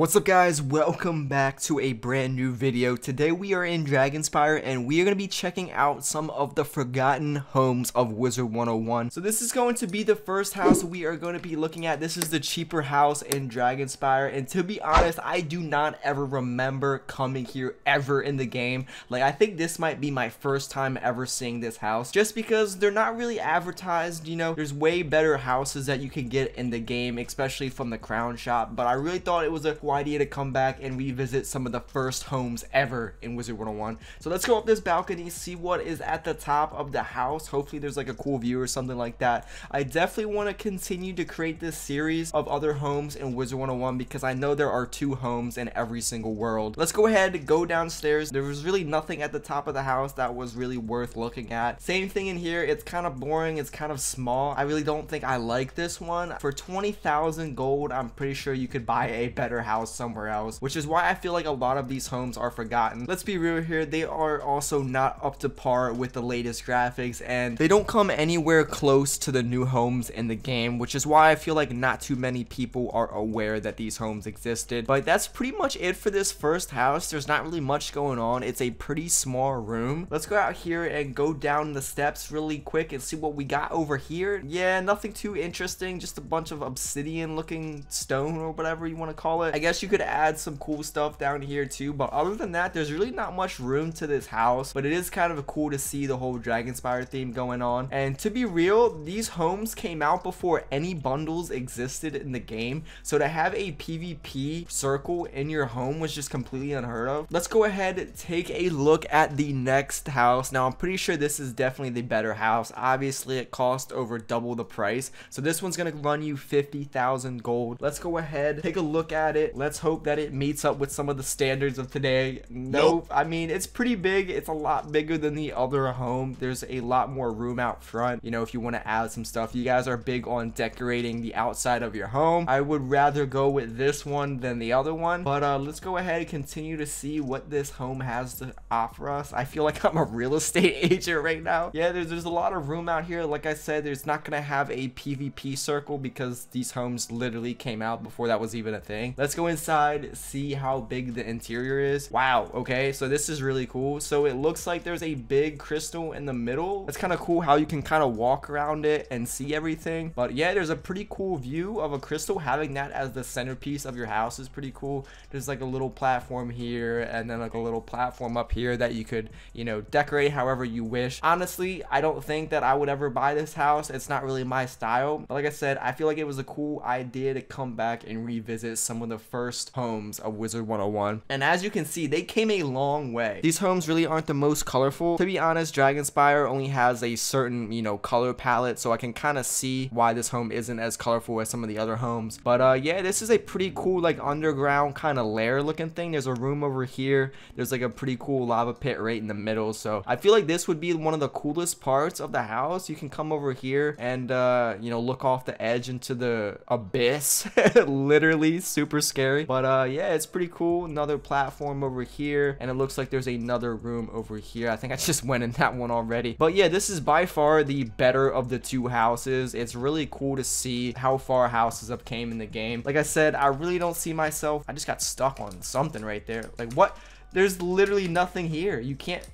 What's up guys, welcome back to a brand new video. Today we are in Dragonspyre and we are going to be checking out some of the forgotten homes of Wizard 101. So this is going to be the first house we are going to be looking at. This is the cheaper house in Dragonspyre and to be honest, I do not ever remember coming here ever in the game. Like I think this might be my first time ever seeing this house just because they're not really advertised, you know. There's way better houses that you can get in the game, especially from the crown shop, but I really thought it was a idea to come back and revisit some of the first homes ever in Wizard 101. So let's go up this balcony, see what is at the top of the house. Hopefully there's like a cool view or something like that. I definitely want to continue to create this series of other homes in Wizard 101 because I know there are two homes in every single world. Let's go ahead, go downstairs. There was really nothing at the top of the house that was really worth looking at. Same thing in here. It's kind of boring. It's kind of small. I really don't think I like this one. For 20,000 gold, I'm pretty sure you could buy a better house house somewhere else, which is why I feel like a lot of these homes are forgotten. Let's be real here, they are also not up to par with the latest graphics and they don't come anywhere close to the new homes in the game, which is why I feel like not too many people are aware that these homes existed. But that's pretty much it for this first house. There's not really much going on. It's a pretty small room. Let's go out here and go down the steps really quick and see what we got over here. Yeah, nothing too interesting. Just a bunch of obsidian looking stone or whatever you want to call it. I guess guess you could add some cool stuff down here too, but other than that, there's really not much room to this house, but it is kind of cool to see the whole Dragonspyre theme going on. And to be real, these homes came out before any bundles existed in the game, so to have a PvP circle in your home was just completely unheard of. Let's go ahead and take a look at the next house. Now, I'm pretty sure this is definitely the better house. Obviously, it cost over double the price, so this one's gonna run you 50,000 gold. Let's go ahead, take a look at it. Let's hope that it meets up with some of the standards of today. Nope. nope. I mean, it's pretty big. It's a lot bigger than the other home. There's a lot more room out front. You know, if you want to add some stuff, you guys are big on decorating the outside of your home. I would rather go with this one than the other one. But uh, let's go ahead and continue to see what this home has to offer us. I feel like I'm a real estate agent right now. Yeah, there's, there's a lot of room out here. Like I said, there's not going to have a PvP circle because these homes literally came out before that was even a thing. Let's go inside, see how big the interior is. Wow, okay, so this is really cool. So it looks like there's a big crystal in the middle. It's kind of cool how you can kind of walk around it and see everything. But yeah, there's a pretty cool view of a crystal. Having that as the centerpiece of your house is pretty cool. There's like a little platform here and then like a little platform up here that you could, you know, decorate however you wish. Honestly, I don't think that I would ever buy this house. It's not really my style. But like I said, I feel like it was a cool idea to come back and revisit some of the first homes of Wizard 101. And as you can see, they came a long way. These homes really aren't the most colorful. To be honest, Dragonspyre only has a certain, you know, color palette, so I can kind of see why this home isn't as colorful as some of the other homes. But uh, yeah, this is a pretty cool, like, underground kind of lair looking thing. There's a room over here. There's like a pretty cool lava pit right in the middle. So I feel like this would be one of the coolest parts of the house. You can come over here and, uh, you know, look off the edge into the abyss. Literally super scary scary. But uh, yeah, it's pretty cool. Another platform over here. And it looks like there's another room over here. I think I just went in that one already. But yeah, this is by far the better of the two houses. It's really cool to see how far houses have came in the game. Like I said, I really don't see myself. I just got stuck on something right there. Like what? There's literally nothing here. You can't.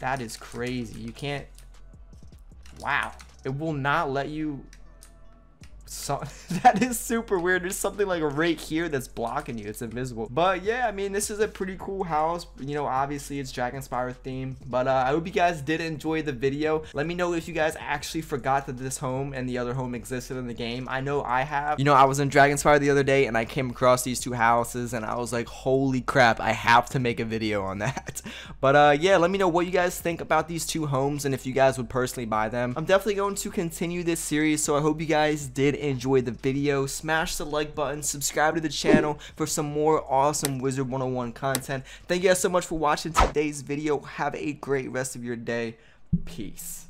That is crazy. You can't. Wow. It will not let you so that is super weird. There's something like a right here that's blocking you. It's invisible. But yeah i mean this is a pretty cool house. You know obviously it's Dragonspyre theme but uh, i hope you guys did enjoy the video. Let me know if you guys actually forgot that this home and the other home existed in the game. I know i have. You know i was in Dragonspyre the other day and i came across these two houses and i was like holy crap i have to make a video on that. But uh yeah let me know what you guys think about these two homes and if you guys would personally buy them. I'm definitely going to continue this series so i hope you guys did enjoyed the video, smash the like button, subscribe to the channel for some more awesome Wizard 101 content. Thank you guys so much for watching today's video. Have a great rest of your day. Peace.